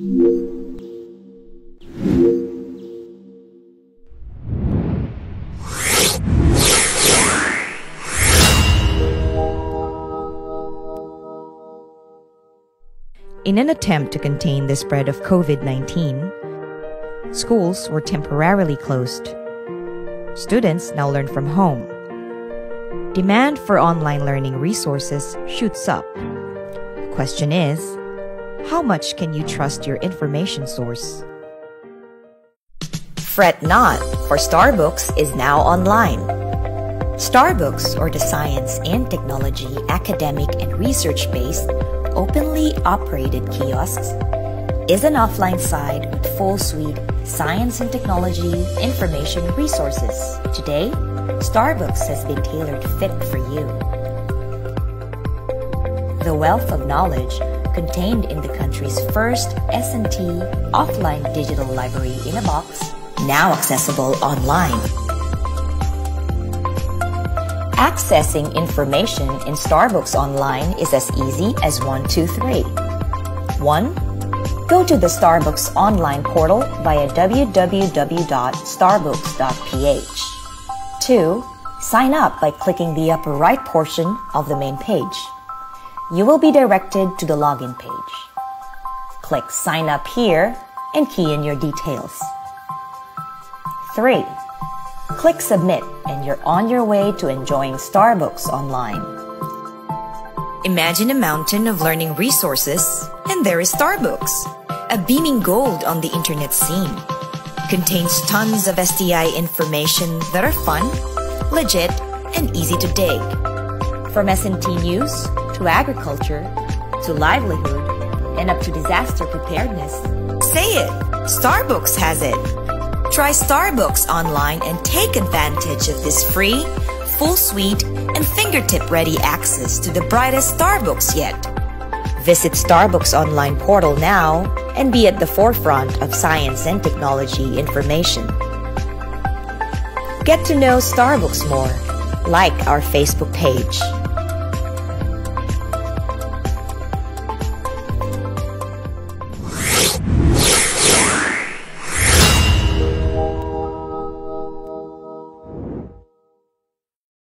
In an attempt to contain the spread of COVID 19, schools were temporarily closed. Students now learn from home. Demand for online learning resources shoots up. The question is how much can you trust your information source? Fret not, for Starbooks is now online. Starbooks, or the science and technology academic and research based openly operated kiosks, is an offline site with full suite science and technology information resources. Today, Starbooks has been tailored fit for you. The wealth of knowledge contained in the country's first S&T offline digital library in a box, now accessible online. Accessing information in Starbooks Online is as easy as 1, 2, 3. 1. Go to the Starbooks Online portal via www.starbooks.ph. 2. Sign up by clicking the upper right portion of the main page. You will be directed to the login page. Click Sign Up here and key in your details. 3. Click Submit and you're on your way to enjoying Starbooks online. Imagine a mountain of learning resources, and there is Starbooks, a beaming gold on the internet scene. Contains tons of STI information that are fun, legit, and easy to dig. From S&T news to agriculture to livelihood and up to disaster preparedness. Say it! Starbooks has it! Try Starbooks online and take advantage of this free, full suite, and fingertip ready access to the brightest Starbooks yet. Visit Starbooks online portal now and be at the forefront of science and technology information. Get to know Starbooks more. Like our Facebook page.